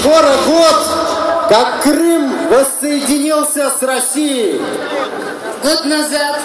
Скоро год, как Крым воссоединился с Россией. Год назад